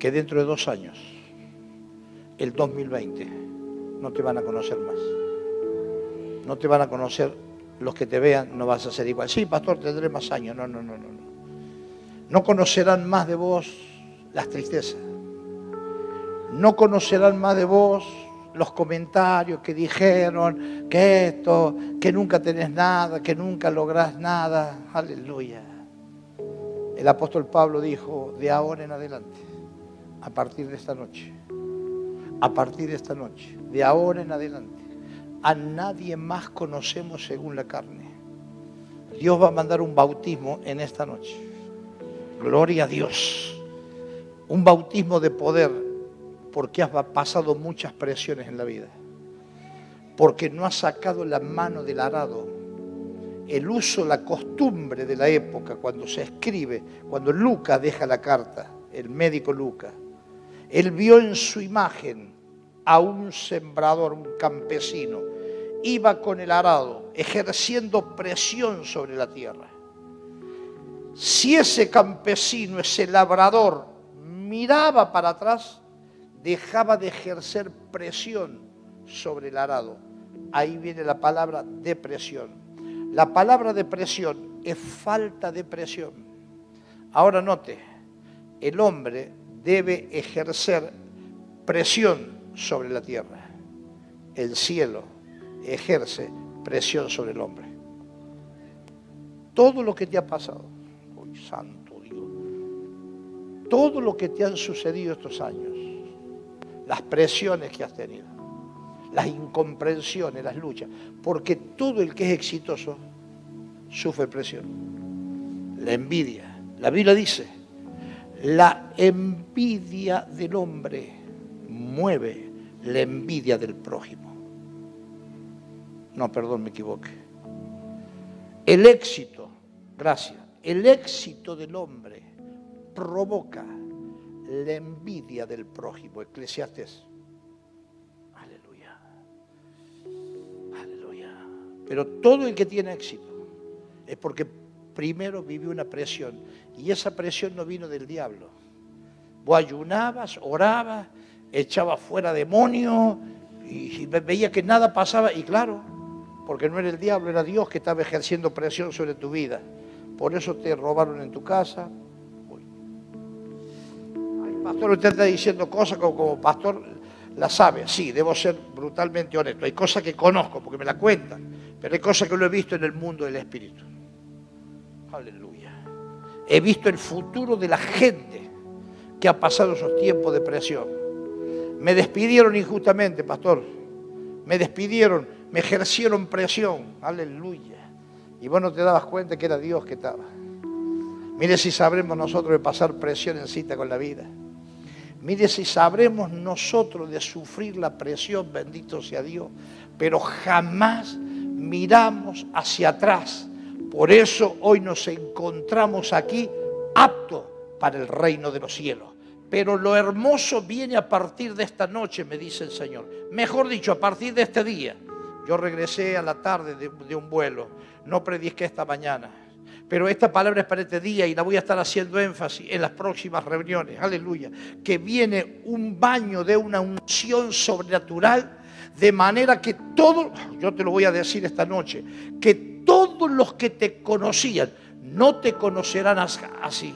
que dentro de dos años, el 2020, no te van a conocer más. No te van a conocer los que te vean, no vas a ser igual. Sí, pastor, tendré más años. No, no, no, no. No, no conocerán más de vos las tristezas. No conocerán más de vos los comentarios que dijeron que esto, que nunca tenés nada, que nunca lográs nada. Aleluya. El apóstol Pablo dijo, de ahora en adelante, a partir de esta noche, a partir de esta noche, de ahora en adelante, a nadie más conocemos según la carne. Dios va a mandar un bautismo en esta noche. Gloria a Dios. Un bautismo de poder porque has pasado muchas presiones en la vida. Porque no has sacado la mano del arado. El uso, la costumbre de la época, cuando se escribe, cuando Lucas deja la carta, el médico Lucas, él vio en su imagen a un sembrador, un campesino. Iba con el arado, ejerciendo presión sobre la tierra. Si ese campesino, ese labrador, miraba para atrás, dejaba de ejercer presión sobre el arado. Ahí viene la palabra depresión. La palabra depresión es falta de presión. Ahora note, el hombre debe ejercer presión sobre la tierra. El cielo ejerce presión sobre el hombre. Todo lo que te ha pasado, hoy santo Dios, todo lo que te han sucedido estos años, las presiones que has tenido, las incomprensiones, las luchas, porque todo el que es exitoso sufre presión. La envidia. La Biblia dice, la envidia del hombre mueve la envidia del prójimo. No, perdón, me equivoqué. El éxito, gracias, el éxito del hombre provoca la envidia del prójimo. Eclesiastes. Aleluya. Aleluya. Pero todo el que tiene éxito es porque primero vivió una presión. Y esa presión no vino del diablo. Vos ayunabas, orabas, echabas fuera demonios y veía que nada pasaba. Y claro, porque no era el diablo, era Dios que estaba ejerciendo presión sobre tu vida. Por eso te robaron en tu casa, pastor, usted está diciendo cosas como, como pastor la sabe. Sí, debo ser brutalmente honesto. Hay cosas que conozco porque me la cuentan, pero hay cosas que lo he visto en el mundo del Espíritu. Aleluya. He visto el futuro de la gente que ha pasado esos tiempos de presión. Me despidieron injustamente, pastor. Me despidieron, me ejercieron presión. Aleluya. Y vos no te dabas cuenta que era Dios que estaba. Mire si sabremos nosotros de pasar presión en cita con la vida. Mire si sabremos nosotros de sufrir la presión, bendito sea Dios, pero jamás miramos hacia atrás. Por eso hoy nos encontramos aquí aptos para el reino de los cielos. Pero lo hermoso viene a partir de esta noche, me dice el Señor. Mejor dicho, a partir de este día. Yo regresé a la tarde de, un vuelo, no prediqué esta mañana pero esta palabra es para este día y la voy a estar haciendo énfasis en las próximas reuniones. Aleluya. Que viene un baño de una unción sobrenatural de manera que todos, yo te lo voy a decir esta noche, que todos los que te conocían no te conocerán así.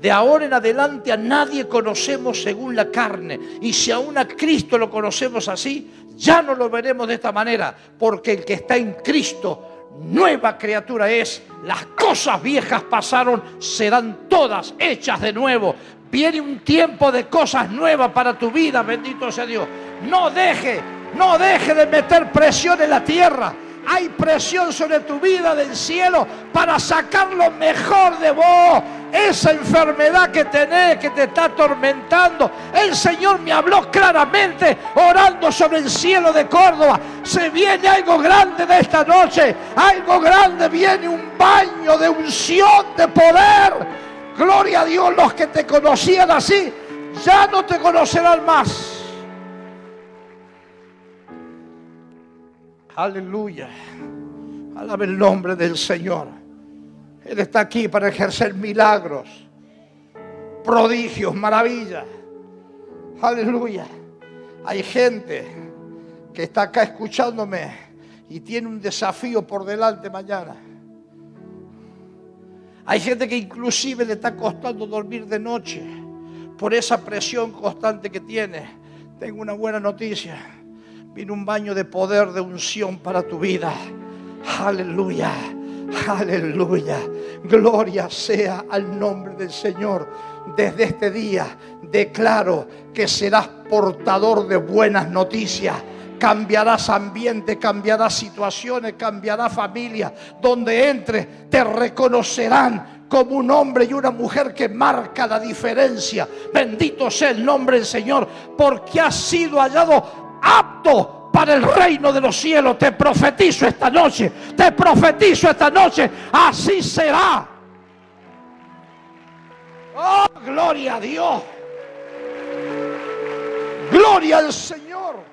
De ahora en adelante a nadie conocemos según la carne. Y si aún a Cristo lo conocemos así, ya no lo veremos de esta manera. Porque el que está en Cristo nueva criatura es. Las cosas viejas pasaron, serán todas hechas de nuevo. Viene un tiempo de cosas nuevas para tu vida, bendito sea Dios. No deje, no deje de meter presión en la tierra. Hay presión sobre tu vida del cielo para sacar lo mejor de vos. Esa enfermedad que tenés, que te está atormentando. El Señor me habló claramente orando sobre el cielo de Córdoba. Se viene algo grande de esta noche. Algo grande viene un baño de unción, de poder. Gloria a Dios, los que te conocían así, ya no te conocerán más. Aleluya. Alabe el nombre del Señor. Él está aquí para ejercer milagros, prodigios, maravillas. Aleluya. Hay gente que está acá escuchándome y tiene un desafío por delante mañana. Hay gente que inclusive le está costando dormir de noche por esa presión constante que tiene. Tengo una buena noticia. Viene un baño de poder, de unción para tu vida. Aleluya. Aleluya. Gloria sea al nombre del Señor. Desde este día declaro que serás portador de buenas noticias. Cambiarás ambiente, cambiarás situaciones, cambiará familia. Donde entre te reconocerán como un hombre y una mujer que marca la diferencia. Bendito sea el nombre del Señor, porque has sido hallado apto para el reino de los cielos. Te profetizo esta noche, te profetizo esta noche, así será. Oh, gloria a Dios. Gloria al Señor.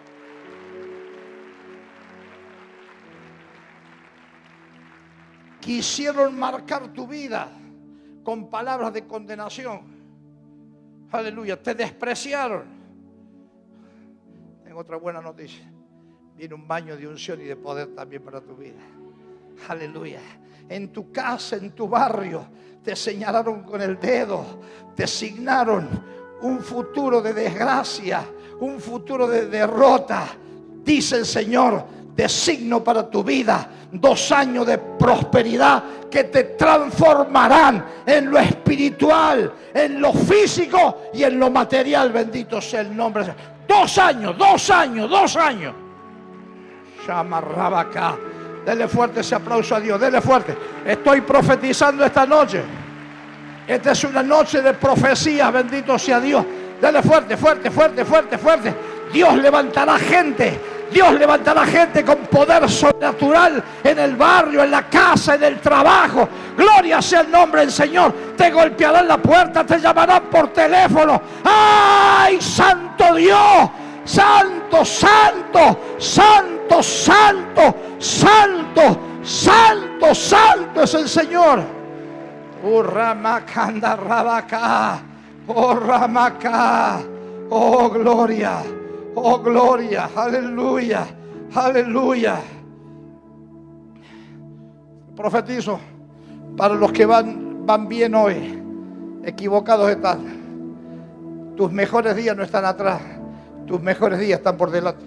Quisieron marcar tu vida con palabras de condenación. Aleluya, te despreciaron. Otra buena noticia. Viene un baño de unción y de poder también para tu vida. Aleluya. En tu casa, en tu barrio, te señalaron con el dedo, te asignaron un futuro de desgracia, un futuro de derrota. Dice el Señor, designo para tu vida dos años de prosperidad que te transformarán en lo espiritual, en lo físico y en lo material. Bendito sea el nombre. Dos años, dos años, dos años. acá. Dele fuerte ese aplauso a Dios, dele fuerte. Estoy profetizando esta noche. Esta es una noche de profecía, bendito sea Dios. Dele fuerte, fuerte, fuerte, fuerte, fuerte. Dios levantará gente. Dios levantará gente con poder sobrenatural en el barrio, en la casa, en el trabajo. Gloria sea el nombre del Señor. Te golpearán la puerta, te llamarán por teléfono. ¡Ay, santo Dios! Santo, santo, santo, santo, santo, santo, santo es el Señor. Oh Ramaka. Oh gloria. Oh gloria. Aleluya. Aleluya. Profetizo para los que van, van bien hoy. Equivocados están. Tus mejores días no están atrás tus mejores días están por delante.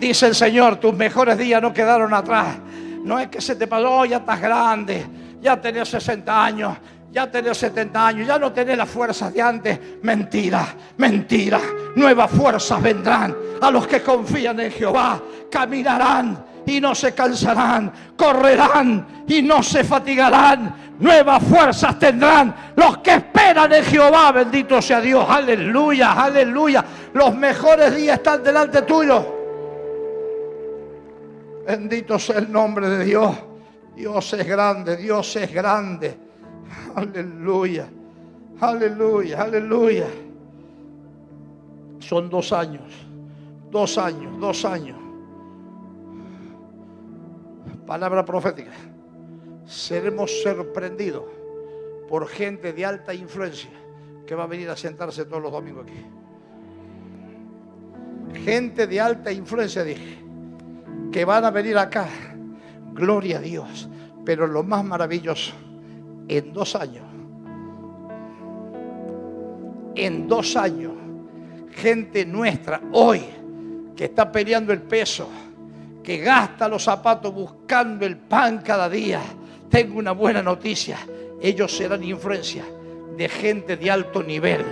Dice el Señor, tus mejores días no quedaron atrás. No es que se te pasó, oh, ya estás grande, ya tenés 60 años, ya tenés 70 años, ya no tenés las fuerzas de antes. Mentira, mentira. Nuevas fuerzas vendrán a los que confían en Jehová. Caminarán y no se cansarán, correrán y no se fatigarán, nuevas fuerzas tendrán los que esperan en Jehová, bendito sea Dios, aleluya, aleluya, los mejores días están delante tuyo. Bendito sea el nombre de Dios. Dios es grande, Dios es grande. Aleluya, aleluya, aleluya. Son dos años, dos años, dos años palabra profética, seremos sorprendidos por gente de alta influencia que va a venir a sentarse todos los domingos aquí. Gente de alta influencia, dije, que van a venir acá. Gloria a Dios. Pero lo más maravilloso, en dos años, en dos años, gente nuestra hoy que está peleando el peso, que gasta los zapatos buscando el pan cada día, tengo una buena noticia. Ellos serán influencia de gente de alto nivel.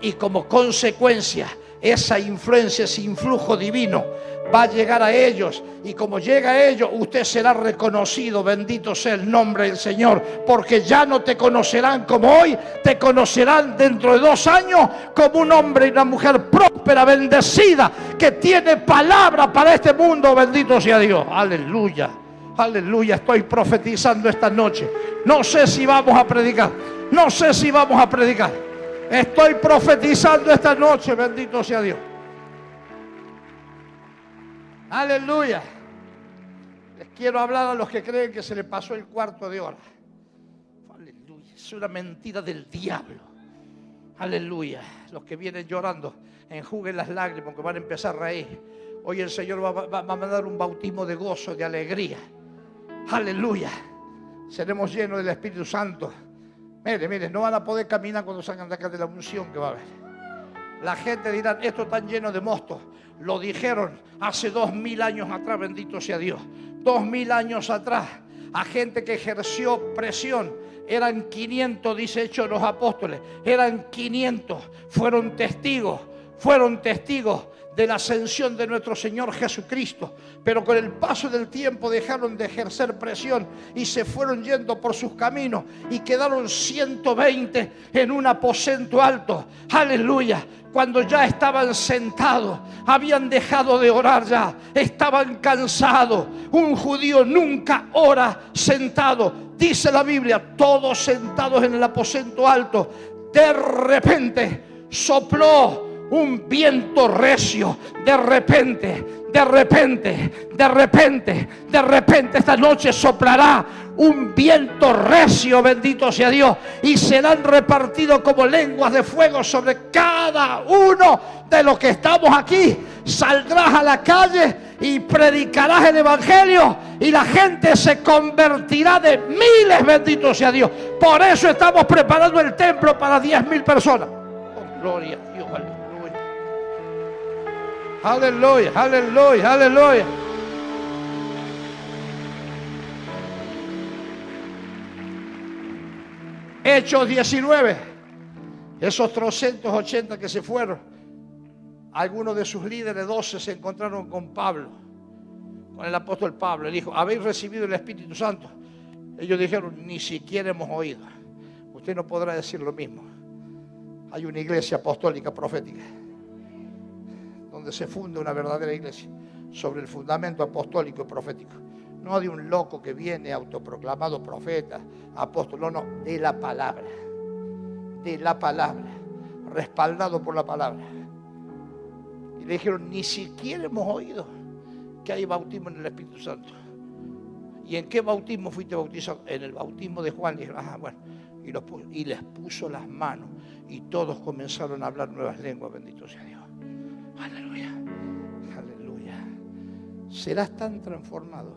Y como consecuencia, esa influencia, ese influjo divino va a llegar a ellos. Y como llega a ellos, usted será reconocido. Bendito sea el nombre del Señor. Porque ya no te conocerán como hoy, te conocerán dentro de dos años como un hombre y una mujer próspera, bendecida, que tiene palabra para este mundo. Bendito sea Dios. Aleluya. Aleluya. Estoy profetizando esta noche. No sé si vamos a predicar. No sé si vamos a predicar. Estoy profetizando esta noche. Bendito sea Dios. Aleluya. Les quiero hablar a los que creen que se le pasó el cuarto de hora. Aleluya. Es una mentira del diablo. Aleluya. Los que vienen llorando, enjuguen las lágrimas que van a empezar a reír. Hoy el Señor va, va a mandar un bautismo de gozo, de alegría. Aleluya. Seremos llenos del Espíritu Santo. Mire, mire, no van a poder caminar cuando salgan de acá de la unción que va a haber. La gente dirá, esto está lleno de mostos. Lo dijeron hace dos mil años atrás, bendito sea Dios. Dos mil años atrás, a gente que ejerció presión. Eran 500, dice Hechos los Apóstoles. Eran 500. Fueron testigos. Fueron testigos de la ascensión de nuestro Señor Jesucristo. Pero con el paso del tiempo dejaron de ejercer presión y se fueron yendo por sus caminos y quedaron 120 en un aposento alto. Aleluya. Cuando ya estaban sentados, habían dejado de orar ya, estaban cansados. Un judío nunca ora sentado. Dice la Biblia, todos sentados en el aposento alto. De repente sopló un viento recio, de repente, de repente, de repente, de repente esta noche soplará un viento recio, bendito sea Dios, y serán repartidos como lenguas de fuego sobre cada uno de los que estamos aquí. Saldrás a la calle y predicarás el Evangelio y la gente se convertirá de miles, bendito sea Dios. Por eso estamos preparando el templo para diez mil personas. Oh, gloria a Dios. Aleluya, aleluya, aleluya. Hechos 19. Esos 380 que se fueron, algunos de sus líderes, 12, se encontraron con Pablo, con el apóstol Pablo. Él dijo, ¿habéis recibido el Espíritu Santo? Ellos dijeron, ni siquiera hemos oído. Usted no podrá decir lo mismo. Hay una iglesia apostólica profética donde se funda una verdadera iglesia, sobre el fundamento apostólico y profético. No de un loco que viene autoproclamado profeta, apóstol, no, no, de la palabra, de la palabra, respaldado por la palabra. Y le dijeron, ni siquiera hemos oído que hay bautismo en el Espíritu Santo. ¿Y en qué bautismo fuiste bautizado? En el bautismo de Juan. Y, ah, bueno, y, y les puso las manos y todos comenzaron a hablar nuevas lenguas, bendito sea Dios. Aleluya. Aleluya. Serás tan transformado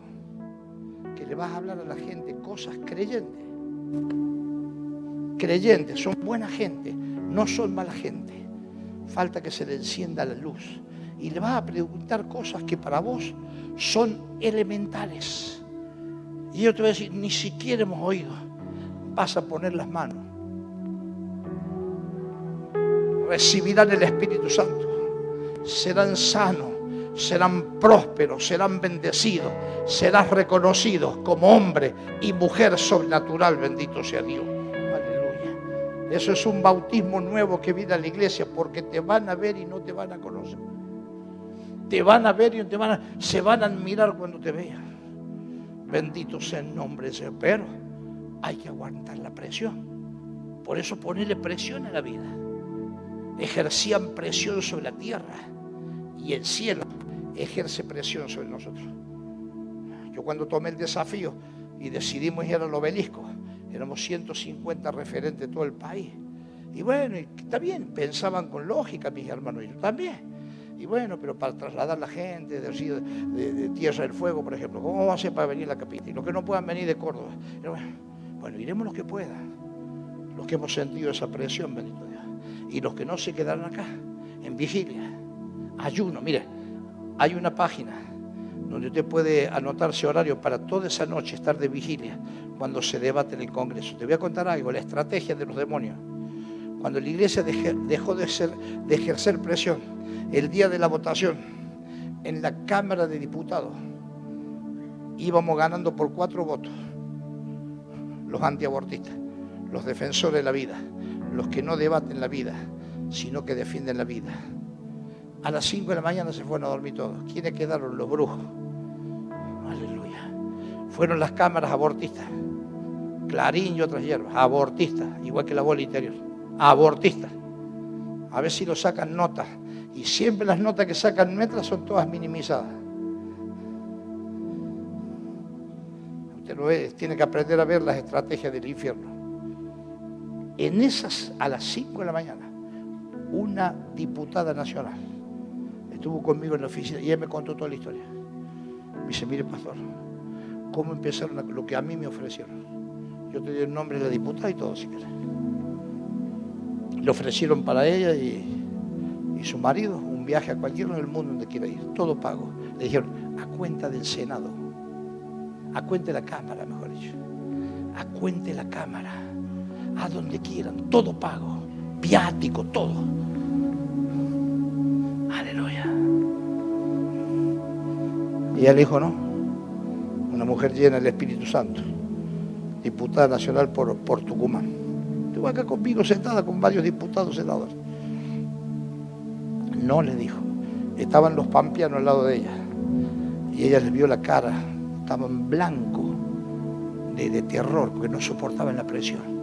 que le vas a hablar a la gente cosas creyentes. Creyentes, son buena gente, no son mala gente. Falta que se le encienda la luz. Y le vas a preguntar cosas que para vos son elementales. Y yo te voy a decir, ni siquiera hemos oído. Vas a poner las manos. Recibirán el Espíritu Santo serán sanos, serán prósperos, serán bendecidos, serás reconocido como hombre y mujer sobrenatural, bendito sea Dios. Aleluya. Eso es un bautismo nuevo que viene a la iglesia porque te van a ver y no te van a conocer. Te van a ver y te van a, se van a admirar cuando te vean. Bendito sea el nombre de Señor. Pero hay que aguantar la presión. Por eso ponerle presión a la vida ejercían presión sobre la tierra y el cielo ejerce presión sobre nosotros. Yo cuando tomé el desafío y decidimos ir al obelisco, éramos 150 referentes de todo el país. Y bueno, está bien, pensaban con lógica mis hermanos y yo también. Y bueno, pero para trasladar la gente de, Tierra del Fuego, por ejemplo, ¿cómo vamos a hacer para venir a la capital? Y los que no puedan venir de Córdoba. Bueno, iremos los que puedan, los que hemos sentido esa presión, bendito y los que no se quedaron acá, en vigilia, ayuno. Mire, hay una página donde usted puede anotarse horario para toda esa noche estar de vigilia cuando se debate en el Congreso. Te voy a contar algo, la estrategia de los demonios. Cuando la iglesia dejó de, ser, de ejercer presión el día de la votación en la Cámara de Diputados, íbamos ganando por cuatro votos los antiabortistas, los defensores de la vida, los que no debaten la vida, sino que defienden la vida. A las 5 de la mañana se fueron a dormir todos. ¿Quiénes quedaron? Los brujos. Aleluya. Fueron las cámaras abortistas. Clarín y otras hierbas. Abortistas, igual que la bola interior. Abortistas. A ver si lo sacan notas. Y siempre las notas que sacan nuestras son todas minimizadas. Usted lo ve, tiene que aprender a ver las estrategias del infierno. En esas, a las 5 de la mañana, una diputada nacional estuvo conmigo en la oficina y ella me contó toda la historia. Me dice, mire pastor, ¿cómo empezaron lo que a mí me ofrecieron? Yo te di el nombre de la diputada y todo, si querés. Le ofrecieron para ella y, su marido un viaje a cualquier lugar del mundo donde quiera ir, todo pago. Le dijeron, a cuenta del Senado, a cuenta de la Cámara, mejor dicho, a cuenta de la Cámara, a donde quieran, todo pago, viático, todo. Aleluya. Y le dijo, no, una mujer llena del Espíritu Santo, diputada nacional por, por Tucumán. Estuvo acá conmigo sentada con varios diputados senadores. No le dijo. Estaban los pampianos al lado de ella. Y ella les vio la cara. Estaban blancos de, de terror porque no soportaban la presión.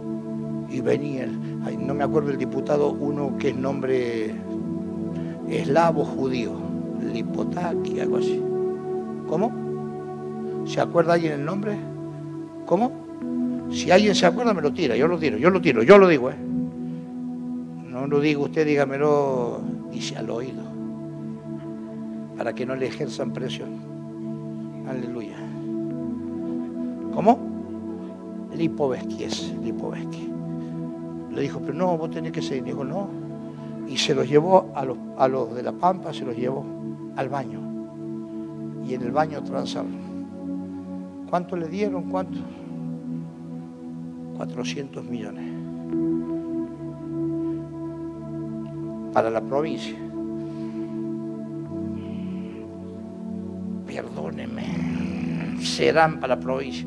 Y venían, no me acuerdo el diputado, uno que es nombre eslavo judío, Lipotaki, algo así. ¿Cómo? ¿Se acuerda alguien el nombre? ¿Cómo? Si alguien se acuerda, me lo tira, yo lo tiro, yo lo tiro, yo lo digo, ¿eh? No lo digo usted, dígamelo, dice al oído, para que no le ejerzan presión. Aleluya. ¿Cómo? Lipovetsky es, Lipovetsky. Le dijo, pero no, vos tenés que seguir. Dijo, no. Y se los llevó a los, a los de la Pampa, se los llevó al baño. Y en el baño transaron. ¿Cuánto le dieron? ¿Cuánto? 400 millones. Para la provincia. Perdóneme. Serán para la provincia.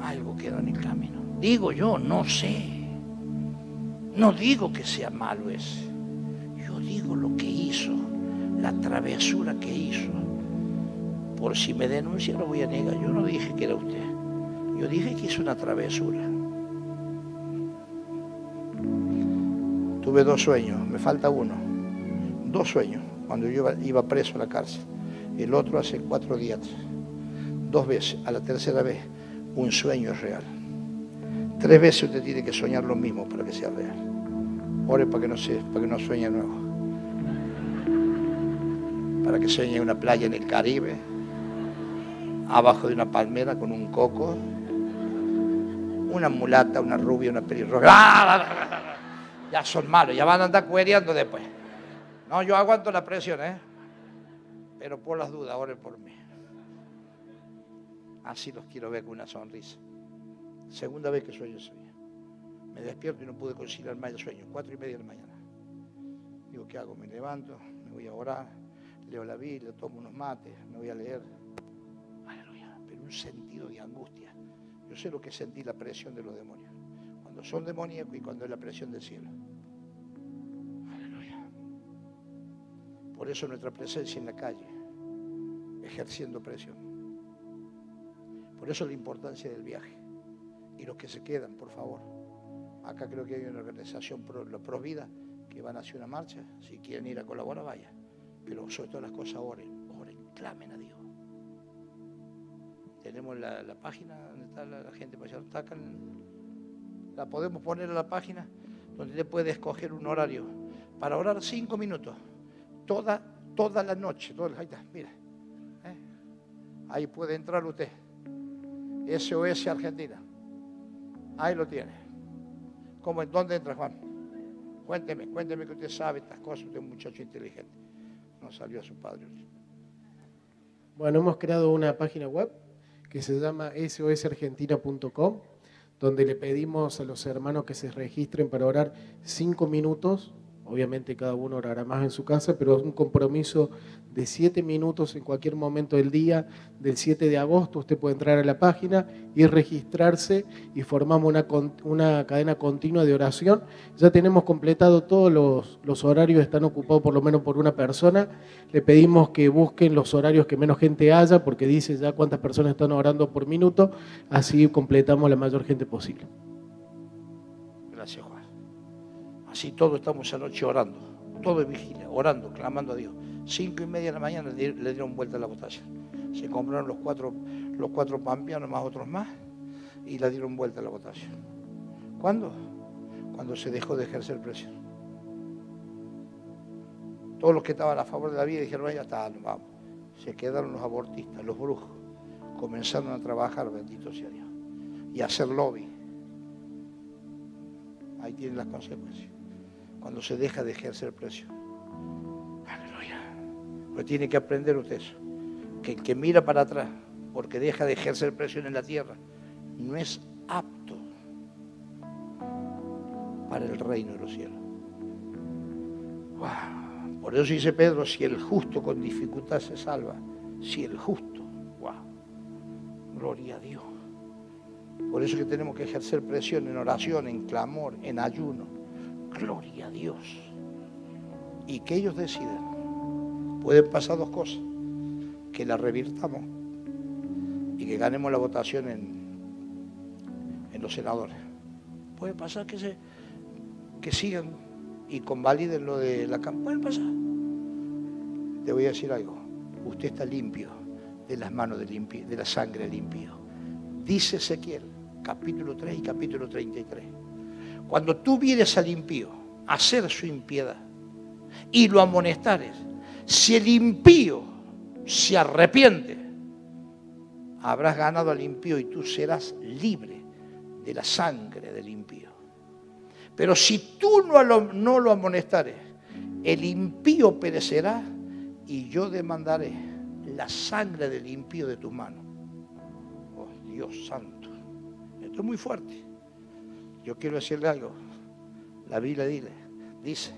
Algo quedó en el camino. Digo yo, no sé. No digo que sea malo ese. Yo digo lo que hizo, la travesura que hizo por si me denuncia lo voy a negar. Yo no dije que era usted. Yo dije que hizo una travesura. Tuve dos sueños, me falta uno. Dos sueños, cuando yo iba preso a la cárcel. El otro hace cuatro días. Dos veces, a la tercera vez, un sueño es real. Tres veces usted tiene que soñar lo mismo para que sea real. Ore para que no, sueñe nuevo. Para que sueñe una playa en el Caribe, abajo de una palmera con un coco, una mulata, una rubia, una pelirroja. Ya son malos, ya van a andar cuereando después. No, yo aguanto la presión, ¿eh? Pero por las dudas, oren por mí. Así los quiero ver con una sonrisa. Segunda vez que sueño día. Me despierto y no pude conciliar más el sueño. Cuatro y media de la mañana. Digo, ¿qué hago? Me levanto, me voy a orar, leo la Biblia, tomo unos mates, me voy a leer un sentido de angustia. Yo sé lo que sentí la presión de los demonios. Cuando son demoníacos y cuando es la presión del cielo. Aleluya. Por eso nuestra presencia en la calle, ejerciendo presión. Por eso la importancia del viaje. Y los que se quedan, por favor. Acá creo que hay una organización pro, pro vida que van a hacer una marcha. Si quieren ir a colaborar, vaya. Pero sobre todas las cosas, oren, oren, clamen a Dios tenemos la, página donde está la, gente para allá, la podemos poner en la página donde usted puede escoger un horario para orar cinco minutos, toda, toda la noche. ahí está, mira. ¿eh? Ahí puede entrar usted. SOS Argentina. Ahí lo tiene. ¿Cómo, ¿Dónde entra Juan? Cuénteme, cuénteme que usted sabe estas cosas, es un muchacho inteligente. No salió a su padre. Bueno, hemos creado una página web que se llama sosargentina.com, donde le pedimos a los hermanos que se registren para orar cinco minutos Obviamente cada uno orará más en su casa, pero es un compromiso de siete minutos en cualquier momento del día. Del 7 de agosto usted puede entrar a la página y registrarse y formamos una, una cadena continua de oración. Ya tenemos completado todos los, los horarios, están ocupados por lo menos por una persona. Le pedimos que busquen los horarios que menos gente haya, porque dice ya cuántas personas están orando por minuto, así completamos la mayor gente posible. Gracias, Juan. Así todos estamos anoche orando, todo en vigilia, orando, clamando a Dios. Cinco y media de la mañana le dieron vuelta a la botella. Se compraron los cuatro, los cuatro pampianos más otros más y le dieron vuelta a la botella. ¿Cuándo? Cuando se dejó de ejercer presión. Todos los que estaban a favor de la vida dijeron, ya está, vamos. Se quedaron los abortistas, los brujos. Comenzaron a trabajar, bendito sea Dios. Y a hacer lobby. Ahí tienen las consecuencias. Cuando se deja de ejercer presión. Aleluya. Pero tiene que aprender usted eso. Que el que mira para atrás, porque deja de ejercer presión en la tierra, no es apto para el reino de los cielos. Por eso dice Pedro, si el justo con dificultad se salva, si el justo, wow, gloria a Dios. Por eso que tenemos que ejercer presión en oración, en clamor, en ayuno. Gloria a Dios. Y que ellos decidan. Pueden pasar dos cosas. Que la revirtamos y que ganemos la votación en, en los senadores. Puede pasar que, se, que sigan y convaliden lo de la campaña. Puede pasar. Te voy a decir algo. Usted está limpio de las manos del de la sangre limpio. Dice Ezequiel, capítulo 3 y capítulo 33. Cuando tú vienes al impío a hacer su impiedad y lo amonestares, si el impío se arrepiente, habrás ganado al impío y tú serás libre de la sangre del impío. Pero si tú no lo, no lo amonestares, el impío perecerá y yo demandaré la sangre del impío de tu mano. Oh Dios santo, esto es muy fuerte. Yo quiero decirle algo. La Biblia dile, dice,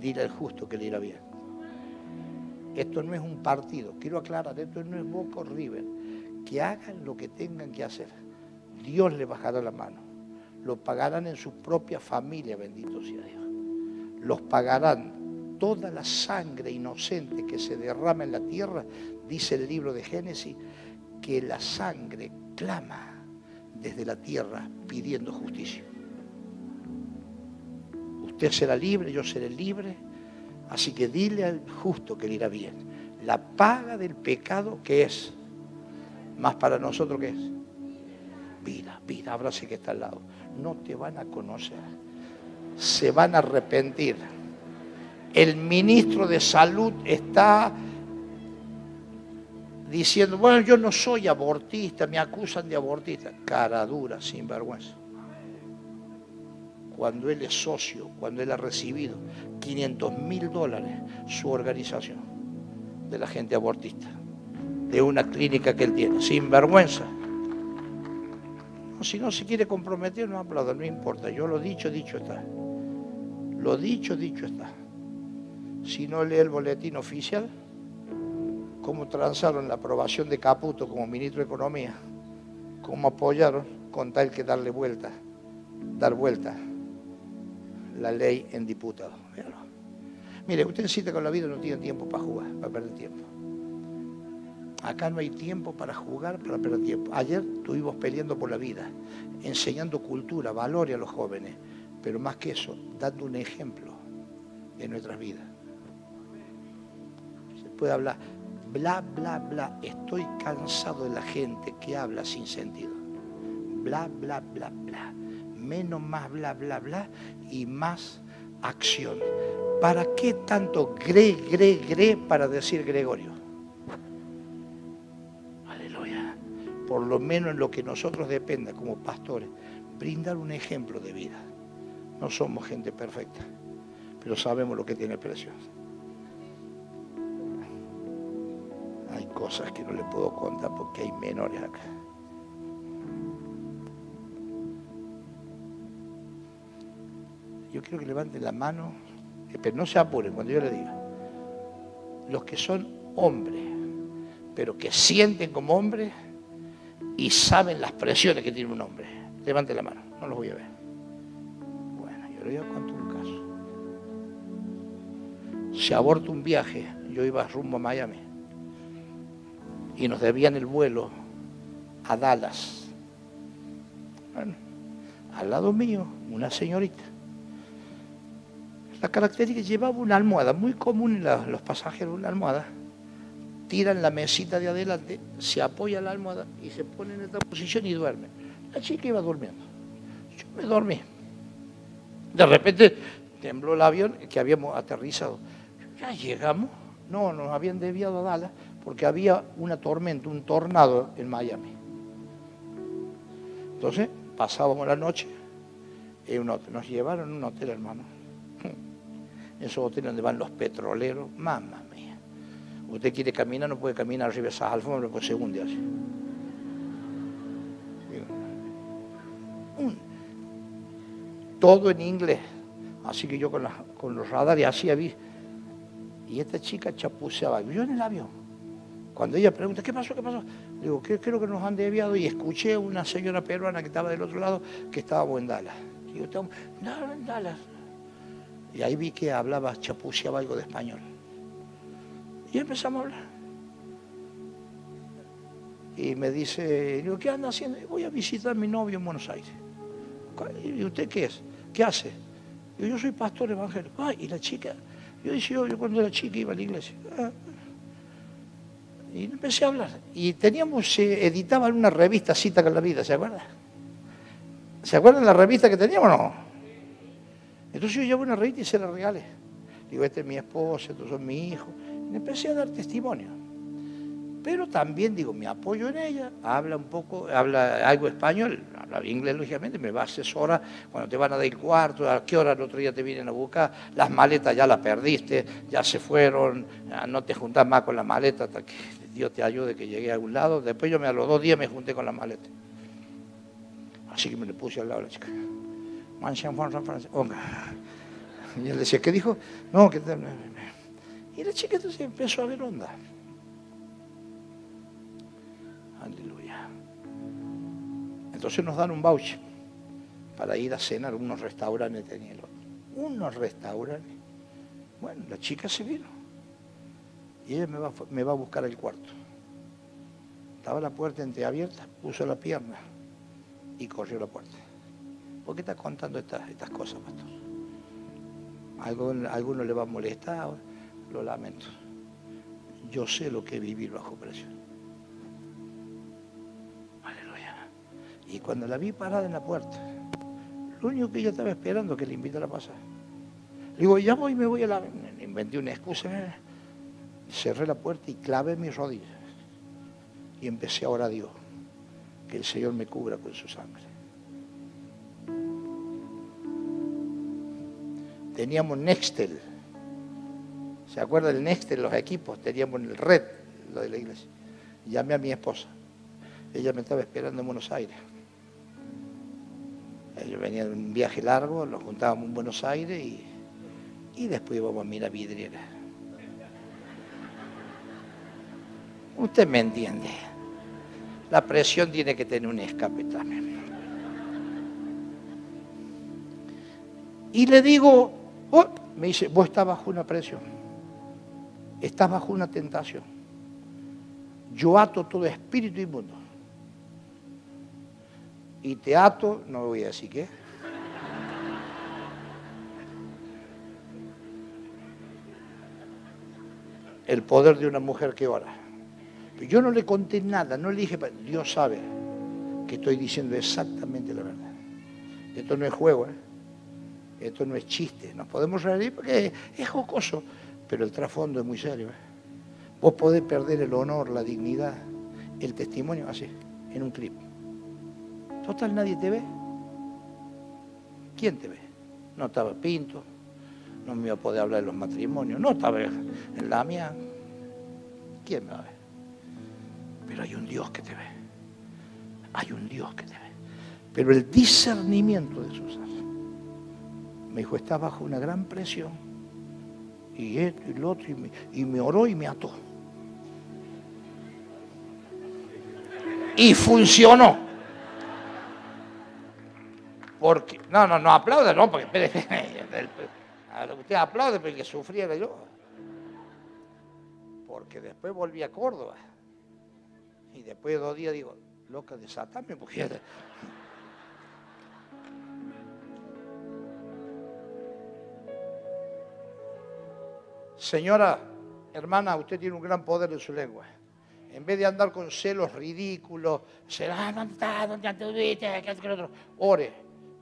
dile al justo que le irá bien. Esto no es un partido, quiero aclarar, esto no es Boca River. Que hagan lo que tengan que hacer. Dios le bajará la mano. Lo pagarán en su propia familia, bendito sea Dios. Los pagarán toda la sangre inocente que se derrama en la tierra, dice el libro de Génesis, que la sangre clama desde la tierra pidiendo justicia. Usted será libre, yo seré libre Así que dile al justo que le irá bien. La paga del pecado que es, más para nosotros que es. Vida, vida, abrace que está al lado. No te van a conocer. Se van a arrepentir. El ministro de salud está diciendo, bueno, yo no soy abortista, me acusan de abortista. Cara dura, sin vergüenza cuando él es socio, cuando él ha recibido 500 mil dólares su organización de la gente abortista, de una clínica que él tiene, sin vergüenza. si no se quiere comprometer, no aplauda, no importa. Yo lo dicho, dicho está. Lo dicho, dicho está. Si no lee el boletín oficial, cómo transaron la aprobación de Caputo como ministro de Economía, cómo apoyaron con tal que darle vuelta, dar vuelta la ley en diputado. Mire, usted necesita con la vida no tiene tiempo para jugar, para perder tiempo. Acá no hay tiempo para jugar, para perder tiempo. Ayer estuvimos peleando por la vida, enseñando cultura, valores a los jóvenes, pero más que eso, dando un ejemplo de nuestras vidas. Se puede hablar, bla, bla, bla, estoy cansado de la gente que habla sin sentido. Bla, bla, bla, bla menos más bla, bla, bla y más acción. ¿Para qué tanto gre, gre, gre para decir Gregorio? Aleluya. Por lo menos en lo que nosotros dependa como pastores, brindar un ejemplo de vida. No somos gente perfecta, pero sabemos lo que tiene precio. Hay cosas que no le puedo contar porque hay menores acá. yo quiero que levanten la mano, pero no se apuren cuando yo le diga. Los que son hombres, pero que sienten como hombres y saben las presiones que tiene un hombre. Levanten la mano, no los voy a ver. Bueno, yo le voy a contar un caso. Se aborta un viaje, yo iba rumbo a Miami y nos debían el vuelo a Dallas. Bueno, al lado mío, una señorita la característica llevaba una almohada, muy común en los pasajeros, una almohada. Tiran la mesita de adelante, se apoya la almohada y se pone en esta posición y duerme. La chica iba durmiendo. Yo me dormí. De repente tembló el avión que habíamos aterrizado. Ya llegamos. No, nos habían desviado a Dallas porque había una tormenta, un tornado en Miami. Entonces pasábamos la noche en un hotel. Nos llevaron a un hotel, hermano. Esos hoteles donde van los petroleros. Mamá mía. Usted quiere caminar, no puede caminar arriba de esas alfombras por segundo así. todo en inglés. Así que yo con, los radares hacía vi. Y esta chica chapuceaba. Yo en el avión. Cuando ella pregunta, ¿qué pasó? ¿Qué pasó? Digo, creo que nos han desviado y escuché a una señora peruana que estaba del otro lado que estábamos en Dallas. Yo, estaba, en Dallas. Y ahí vi que hablaba, chapuceaba algo de español. Y empezamos a hablar. Y me dice, digo, ¿qué anda haciendo? Voy a visitar a mi novio en Buenos Aires. ¿Y usted qué es? ¿Qué hace? Digo, yo soy pastor evangélico. Ay, y la chica, yo decía, yo cuando era chica iba a la iglesia. Ah, y empecé a hablar. Y teníamos, eh, editaban una revista Cita con la Vida, ¿se acuerdan? ¿Se acuerdan la revista que teníamos o no? Entonces yo llevo una revista y se la regalé. Digo, este es mi esposa, estos son mi hijo. Y empecé a dar testimonio. Pero también digo, me apoyo en ella, habla un poco, habla algo español, habla inglés lógicamente, me va a asesorar cuando te van a dar el cuarto, a qué hora el otro día te vienen a buscar, las maletas ya las perdiste, ya se fueron, no te juntas más con las maletas hasta que Dios te ayude que llegue a algún lado. Después yo me, a los dos días me junté con las maletas. Así que me le puse al lado a la chica. Y él decía, ¿qué dijo? No, que... Y la chica entonces empezó a ver onda. Aleluya. Entonces nos dan un voucher para ir a cenar unos restaurantes tenía el Unos restaurantes. Bueno, la chica se vino. Y ella me va, a buscar el cuarto. Estaba la puerta entreabierta, puso la pierna y corrió la puerta. ¿Por qué está contando estas, cosas, pastor? Algo, a alguno le va a molestar, lo lamento. Yo sé lo que es vivir bajo presión. Y cuando la vi parada en la puerta, lo único que ella estaba esperando que le invitara a pasar. Le digo, ya voy, me voy a la... Inventé una excusa, cerré la puerta y clavé mis rodillas. Y empecé a orar a Dios, que el Señor me cubra con su sangre. Teníamos Nextel. ¿Se acuerda del Nextel, los equipos? Teníamos el red, lo de la iglesia. Llamé a mi esposa. Ella me estaba esperando en Buenos Aires. Yo venía de un viaje largo, nos juntábamos en Buenos Aires y, después íbamos a mirar vidriera. Usted me entiende. La presión tiene que tener un escape también. Y le digo, oh", me dice, vos estás bajo una presión, estás bajo una tentación. Yo ato todo espíritu inmundo y te ato, no voy a decir qué. El poder de una mujer que ora. Yo no le conté nada, no le dije, Dios sabe que estoy diciendo exactamente la verdad. Esto no es juego, ¿eh? esto no es chiste. Nos podemos reír porque es jocoso, pero el trasfondo es muy serio. ¿eh? Vos podés perder el honor, la dignidad, el testimonio así, en un clip. Total, nadie te ve. ¿Quién te ve? No estaba Pinto, no me iba a poder hablar de los matrimonios, no estaba en la mía. ¿Quién me va a ver? Pero hay un Dios que te ve. Hay un Dios que te ve. Pero el discernimiento de Susana me dijo, está bajo una gran presión. Y esto y lo otro, y me, oró y me ató. Y funcionó. Porque, no, no, no aplaude, no, porque espere, usted aplaude porque sufriera yo. Porque después volví a Córdoba. Y después de dos días digo, loca, desatame, porque Señora, hermana, usted tiene un gran poder en su lengua. En vez de andar con celos ridículos, será, ¿dónde está? ¿Dónde otro? Ore,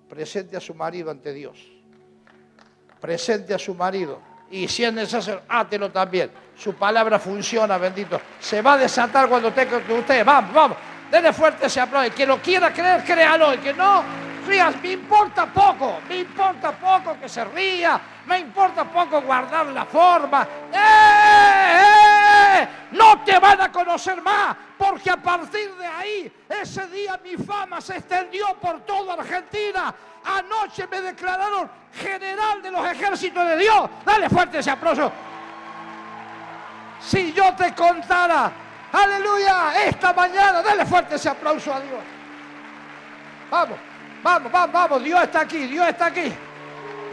presente a su marido ante Dios presente a su marido. Y si es necesario, átelo también. Su palabra funciona, bendito. Se va a desatar cuando con usted. Vamos, vamos. Denle fuerte ese aplauso. El que lo quiera creer, créalo. El que no, rías. Me importa poco. Me importa poco que se ría. Me importa poco guardar la forma. ¡Eh, eh! No te van a conocer más. Porque a partir de ahí, ese día mi fama se extendió por toda Argentina. Anoche me declararon general de los ejércitos de Dios. Dale fuerte ese aplauso. Si yo te contara, aleluya, esta mañana, dale fuerte ese aplauso a Dios. Vamos, vamos, vamos, vamos, Dios está aquí, Dios está aquí.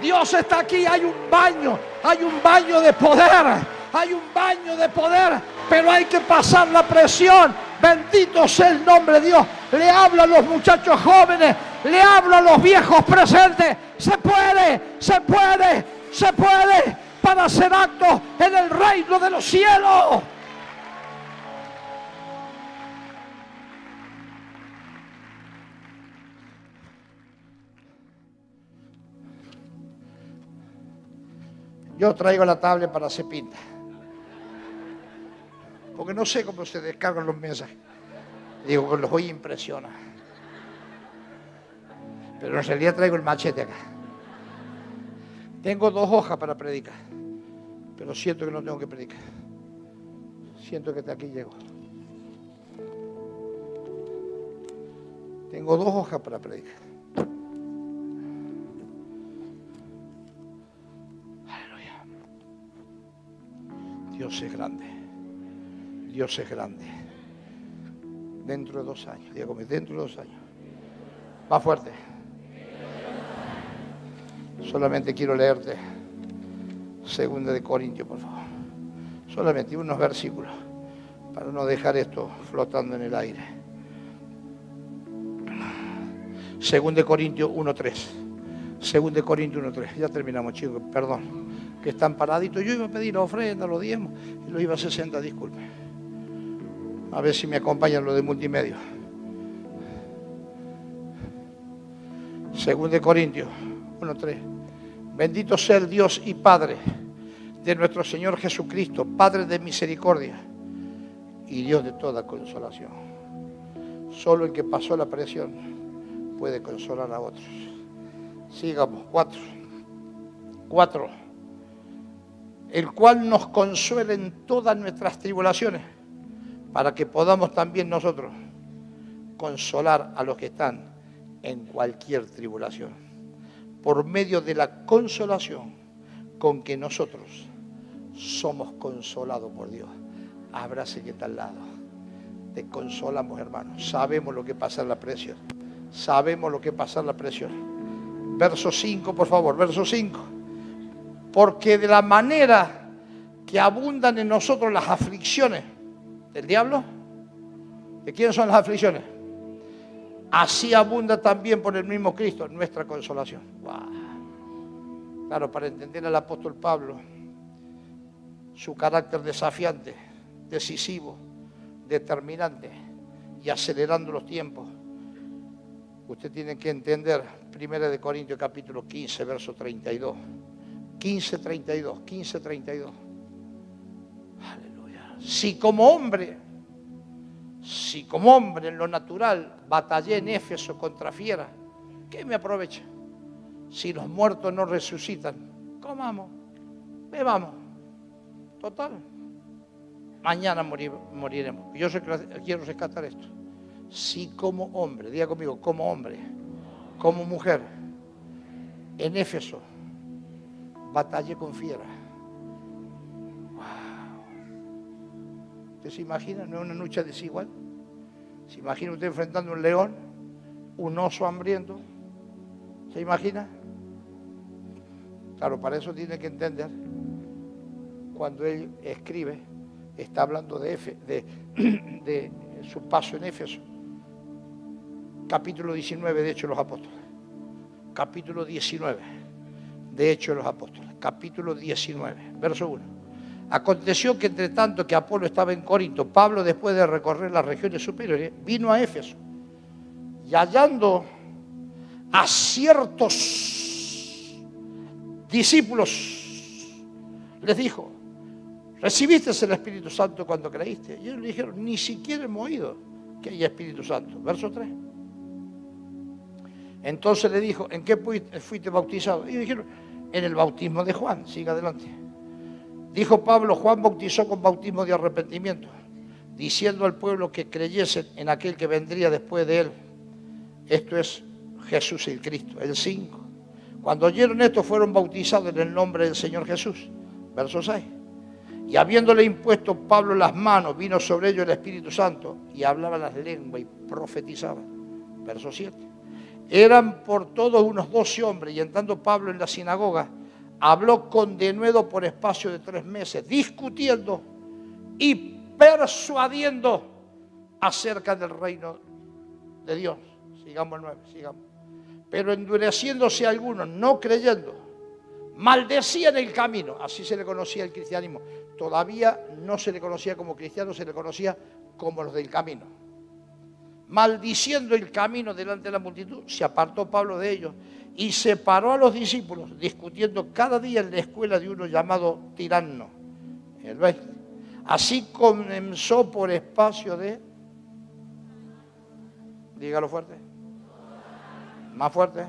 Dios está aquí, hay un baño, hay un baño de poder, hay un baño de poder, pero hay que pasar la presión. Bendito sea el nombre de Dios. Le hablo a los muchachos jóvenes, le hablo a los viejos presentes. Se puede, se puede, se puede para hacer actos en el reino de los cielos. Yo traigo la tablet para hacer pinta. Porque no sé cómo se descargan los mensajes. Digo, los voy a impresionar. Pero en realidad traigo el machete acá. Tengo dos hojas para predicar. Pero siento que no tengo que predicar. Siento que hasta aquí llego. Tengo dos hojas para predicar. Aleluya. Dios es grande. Dios es grande. Dentro de dos años. Diego, dentro de dos años. Va fuerte. Solamente quiero leerte Segunda de Corintios, por favor. Solamente unos versículos para no dejar esto flotando en el aire. Segunda de Corintios 1.3. Segunda de Corintios 1.3. Ya terminamos, chicos. Perdón. Que están paraditos. Yo iba a pedir la ofrenda, los diezmos, lo iba a 60, disculpe. A ver si me acompañan los de multimedia. Segunda de Corintios 1.3. Bendito sea el Dios y Padre de nuestro Señor Jesucristo, Padre de misericordia y Dios de toda consolación. Solo el que pasó la presión puede consolar a otros. Sigamos, cuatro. Cuatro. El cual nos consuela en todas nuestras tribulaciones, para que podamos también nosotros consolar a los que están en cualquier tribulación, por medio de la consolación con que nosotros somos consolados por Dios. Abrace que está al lado. Te consolamos, hermanos. Sabemos lo que pasa en la presión. Sabemos lo que pasa en la presión. Verso 5, por favor, verso 5. Porque de la manera que abundan en nosotros las aflicciones del diablo, ¿de quién son las aflicciones? Así abunda también por el mismo Cristo nuestra consolación. Claro, para entender al apóstol Pablo, su carácter desafiante, decisivo, determinante y acelerando los tiempos. Usted tiene que entender 1 de Corintios capítulo 15, verso 32. 15, 32, 15, 32. Aleluya. Si como hombre, si como hombre en lo natural batallé en Éfeso contra fiera, ¿qué me aprovecha? Si los muertos no resucitan, comamos, bebamos Total. Mañana moriremos. Yo quiero rescatar esto. Si como hombre, diga conmigo, como hombre, como mujer, en Éfeso, batallé con fiera. ¿Usted se imagina? ¿No es una lucha desigual? ¿Se imagina usted enfrentando un león, un oso hambriento? ¿Se imagina? Claro, para eso tiene que entender cuando él escribe, está hablando de, de, su paso en Éfeso. Capítulo 19 de Hechos de los Apóstoles. Capítulo 19 de Hechos de los Apóstoles. Capítulo 19, verso 1. Aconteció que entre tanto que Apolo estaba en Corinto, Pablo después de recorrer las regiones superiores, vino a Éfeso y hallando a ciertos discípulos, les dijo, ¿recibiste el Espíritu Santo cuando creíste? Y ellos le dijeron, ni siquiera hemos oído que haya Espíritu Santo. Verso 3. Entonces le dijo, ¿en qué fuiste bautizado? Y ellos dijeron, en el bautismo de Juan. Siga adelante. Dijo Pablo, Juan bautizó con bautismo de arrepentimiento, diciendo al pueblo que creyesen en aquel que vendría después de él. Esto es Jesús el Cristo, el 5. Cuando oyeron esto fueron bautizados en el nombre del Señor Jesús. Verso 6. Y habiéndole impuesto Pablo las manos, vino sobre ellos el Espíritu Santo y hablaba las lenguas y profetizaba. Verso 7. Eran por todos unos doce hombres y entrando Pablo en la sinagoga, habló con denuedo por espacio de tres meses, discutiendo y persuadiendo acerca del reino de Dios. Sigamos el 9, sigamos. Pero endureciéndose algunos, no creyendo, maldecían el camino. Así se le conocía el cristianismo. Todavía no se le conocía como cristiano, se le conocía como los del camino. Maldiciendo el camino delante de la multitud, se apartó Pablo de ellos y separó a los discípulos, discutiendo cada día en la escuela de uno llamado tirano. El 20. Así comenzó por espacio de. Dígalo fuerte. Más fuerte.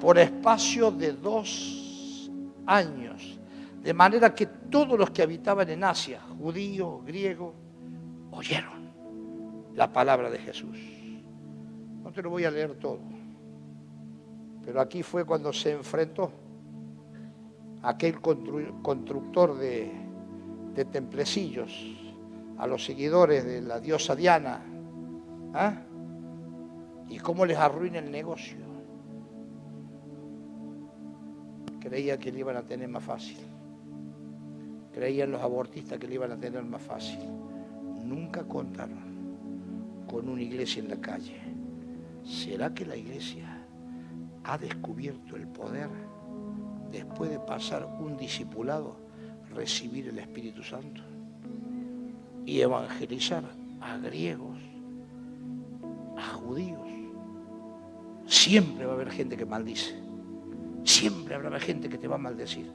Por espacio de dos años. De manera que todos los que habitaban en Asia, judíos, griegos, oyeron la palabra de Jesús. No te lo voy a leer todo. Pero aquí fue cuando se enfrentó aquel constructor de, templecillos a los seguidores de la diosa Diana. ¿ah? Y cómo les arruina el negocio. Creía que le iban a tener más fácil. Creían los abortistas que le iban a tener más fácil. Nunca contaron con una iglesia en la calle. ¿Será que la iglesia ha descubierto el poder, después de pasar un discipulado, recibir el Espíritu Santo y evangelizar a griegos, a judíos. Siempre va a haber gente que maldice. Siempre habrá gente que te va a maldecir.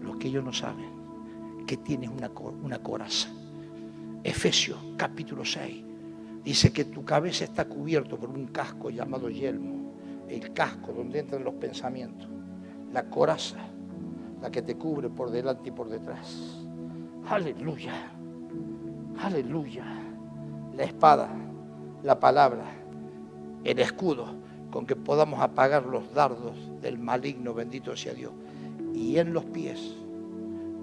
Lo que ellos no saben, que tienes una, una coraza. Efesios capítulo 6 Dice que tu cabeza está cubierto por un casco llamado yelmo, el casco donde entran los pensamientos, la coraza, la que te cubre por delante y por detrás. Aleluya, aleluya. La espada, la palabra, el escudo con que podamos apagar los dardos del maligno, bendito sea Dios. Y en los pies,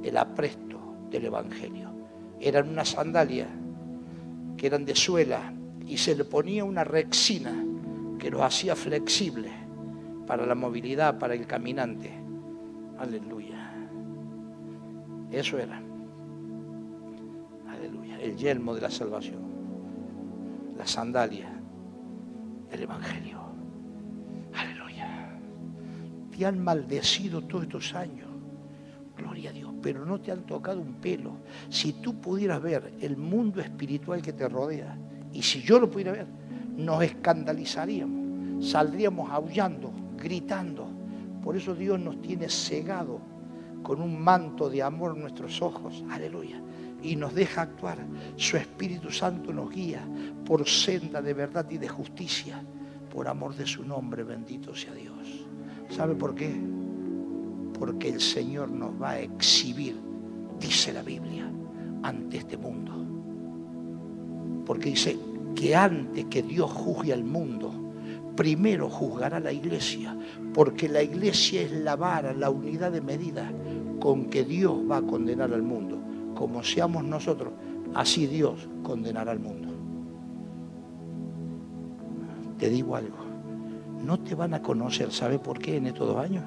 el apresto del Evangelio. Eran una sandalia que eran de suela y se le ponía una rexina que los hacía flexibles para la movilidad, para el caminante. Aleluya. Eso era. Aleluya. El yelmo de la salvación. La sandalia del Evangelio. Aleluya. Te han maldecido todos estos años. Gloria a Dios. Pero no te han tocado un pelo. Si tú pudieras ver el mundo espiritual que te rodea, y si yo lo pudiera ver, nos escandalizaríamos, saldríamos aullando, gritando. Por eso Dios nos tiene cegado con un manto de amor en nuestros ojos, aleluya, y nos deja actuar. Su Espíritu Santo nos guía por senda de verdad y de justicia, por amor de su nombre, bendito sea Dios. ¿Sabe por qué? Porque el Señor nos va a exhibir, dice la Biblia, ante este mundo porque dice que antes que Dios juzgue al mundo, primero juzgará la iglesia, porque la iglesia es la vara, la unidad de medida con que Dios va a condenar al mundo. Como seamos nosotros, así Dios condenará al mundo. Te digo algo, no te van a conocer, ¿sabe por qué en estos dos años?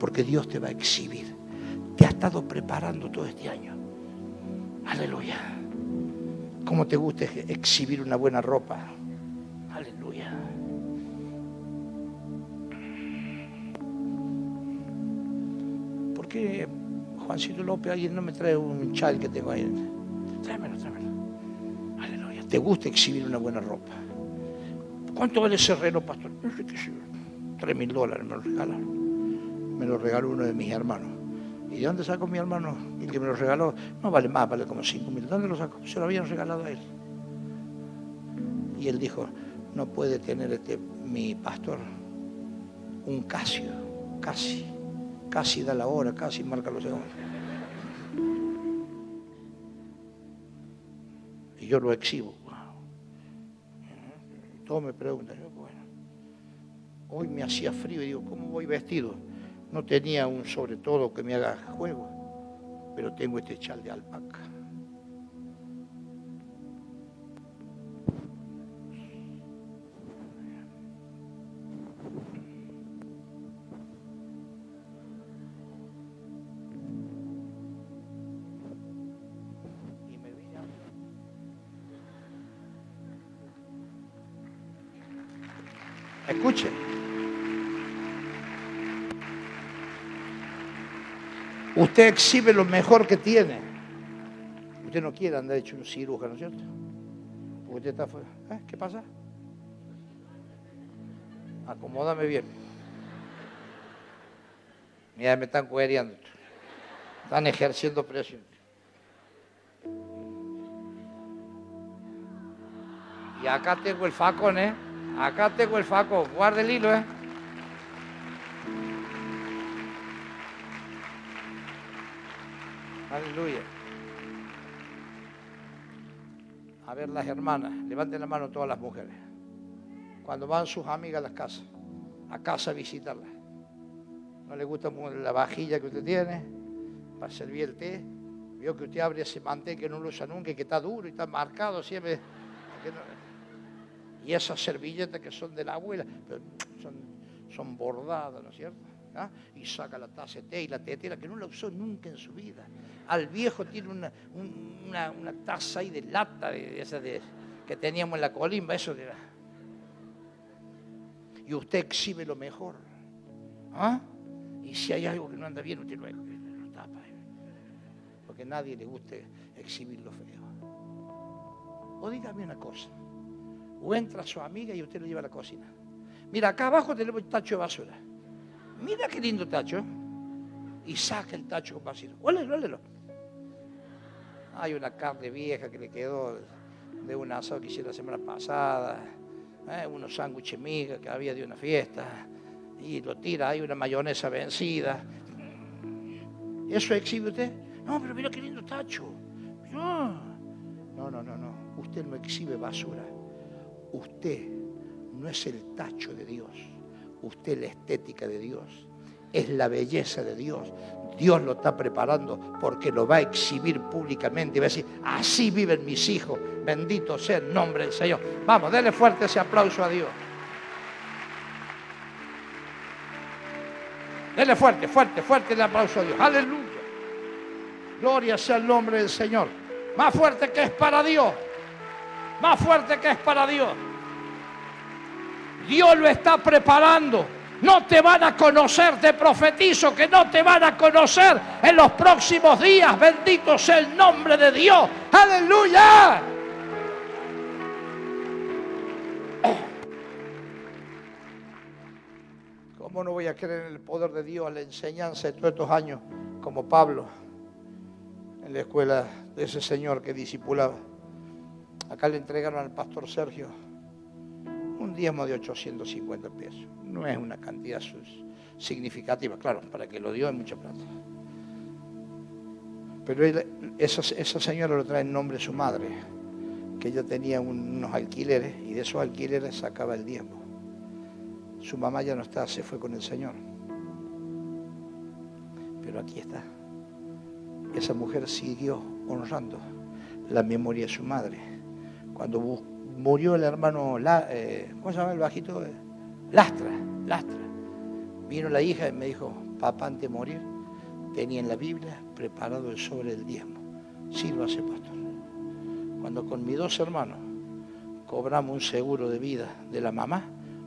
Porque Dios te va a exhibir. Te ha estado preparando todo este año. Aleluya. ¿Cómo te gusta exhibir una buena ropa? Aleluya. ¿Por qué Juancito López alguien no me trae un chal que tengo ahí? Tráemelo, tráemelo. Aleluya. ¿Te gusta exhibir una buena ropa? ¿Cuánto vale ese reloj, pastor? No sé qué sé. Tres mil dólares me lo regalaron. Me lo regaló uno de mis hermanos. ¿Y de dónde sacó mi hermano? El que me lo regaló, no vale más, vale como cinco mil. ¿Dónde lo sacó? Se lo habían regalado a él. Y él dijo, no puede tener este, mi pastor un Casio, casi, casi da la hora, casi marca los segundos. Y yo lo exhibo. Todos me preguntan, yo, bueno, hoy me hacía frío y digo, ¿cómo voy vestido? No tenía un sobre todo que me haga juego, pero tengo este chal de alpaca. Escuche. Usted exhibe lo mejor que tiene. Usted no quiere andar hecho un cirujano, ¿no es cierto? Porque usted está fuera. ¿Eh? ¿Qué pasa? Acomódame bien. Mira, me están cuereando. Están ejerciendo presión. Y acá tengo el facón, ¿eh? Acá tengo el faco, guarde el hilo, ¿eh? Aleluya. A ver las hermanas, levanten la mano todas las mujeres. Cuando van sus amigas a las casas, a casa a visitarlas. No le gusta la vajilla que usted tiene para servir el té. Vio que usted abre ese mantel que no lo usa nunca y que está duro y está marcado siempre. Y esas servilletas que son de la abuela, son, son bordadas, ¿no es cierto? ¿Ah? Y saca la taza de té y la tetera que no la usó nunca en su vida. Al viejo tiene una, una, taza ahí de lata de, esa que teníamos en la colimba, eso de Y usted exhibe lo mejor. ¿Ah? Y si hay algo que no anda bien, usted lo, lo tapa. ¿eh? Porque a nadie le gusta exhibir lo feo. O dígame una cosa. O entra su amiga y usted lo lleva a la cocina. Mira, acá abajo tenemos el tacho de basura. Mira qué lindo tacho. Y saca el tacho con basura. Ólelo. Hay una carne vieja que le quedó de un asado que hice la semana pasada. ¿eh? Unos sándwiches migas que había de una fiesta. Y lo tira, hay una mayonesa vencida. ¿Eso exhibe usted? No, pero mira qué lindo tacho. No, no, no, no. Usted no exhibe basura. Usted no es el tacho de Dios, usted la estética de Dios, es la belleza de Dios. Dios lo está preparando porque lo va a exhibir públicamente y va a decir, así viven mis hijos, bendito sea el nombre del Señor. Vamos, denle fuerte ese aplauso a Dios. Denle fuerte, fuerte, fuerte el aplauso a Dios. Aleluya. Gloria sea el nombre del Señor. Más fuerte que es para Dios más fuerte que es para Dios. Dios lo está preparando. No te van a conocer, te profetizo que no te van a conocer en los próximos días. Bendito sea el nombre de Dios. Aleluya. ¿Cómo no voy a creer en el poder de Dios, a la enseñanza de todos estos años, como Pablo, en la escuela de ese señor que discipulaba? Acá le entregaron al pastor Sergio diezmo de 850 pesos. No es una cantidad significativa, claro, para que lo dio es mucha plata. Pero esa, señora lo trae en nombre de su madre, que ella tenía unos alquileres y de esos alquileres sacaba el diezmo. Su mamá ya no está, se fue con el Señor. Pero aquí está. Esa mujer siguió honrando la memoria de su madre cuando murió el hermano, eh, ¿cómo se llama el bajito? Lastra, Lastra. Vino la hija y me dijo, papá antes de morir tenía en la Biblia preparado el sobre del diezmo. Sírvase, pastor. Cuando con mis dos hermanos cobramos un seguro de vida de la mamá,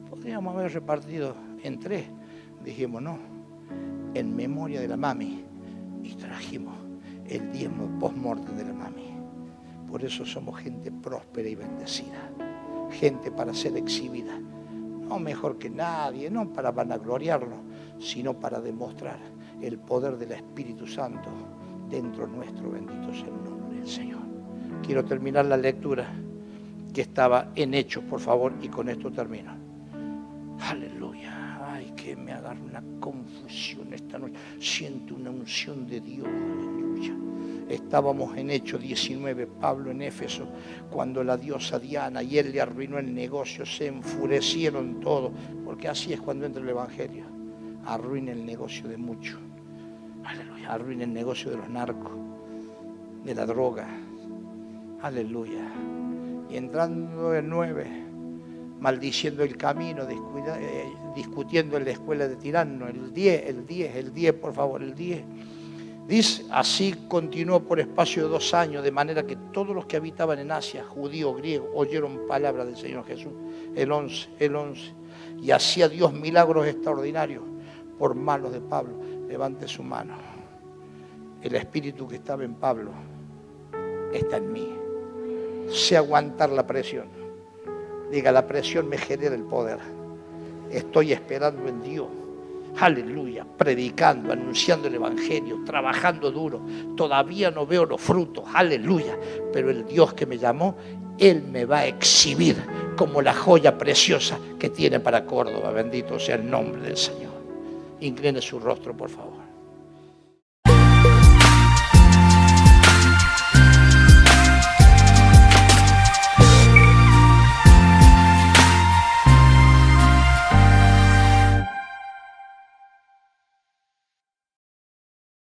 podríamos haber repartido en tres. Dijimos, no, en memoria de la mami. Y trajimos el diezmo post-mortem de la mami. Por eso somos gente próspera y bendecida. gente para ser exhibida. No mejor que nadie, no para vanagloriarlo, sino para demostrar el poder del Espíritu Santo dentro nuestro. Bendito sea el nombre del Señor. Quiero terminar la lectura que estaba en Hechos, por favor, y con esto termino. Aleluya. Ay, que me agarra una confusión esta noche. Siento una unción de Dios. Aleluya. Estábamos en Hechos 19, Pablo en Éfeso, cuando la diosa Diana y él le arruinó el negocio, se enfurecieron todos, porque así es cuando entra el Evangelio. Arruina el negocio de muchos. Aleluya. Arruina el negocio de los narcos, de la droga. Aleluya. Y entrando el 9, maldiciendo el camino, eh, discutiendo en la escuela de tirano. El 10, el 10, el 10, por favor, el 10. Dice, así continuó por espacio de dos años, de manera que todos los que habitaban en Asia, judíos, griegos, oyeron palabras del Señor Jesús. El 11, el 11. Y hacía Dios milagros extraordinarios por manos de Pablo. Levante su mano. El espíritu que estaba en Pablo está en mí. Sé aguantar la presión. Diga, la presión me genera el poder. Estoy esperando en Dios. Aleluya, predicando, anunciando el Evangelio, trabajando duro. Todavía no veo los frutos, aleluya. Pero el Dios que me llamó, Él me va a exhibir como la joya preciosa que tiene para Córdoba. Bendito sea el nombre del Señor. Incline su rostro, por favor.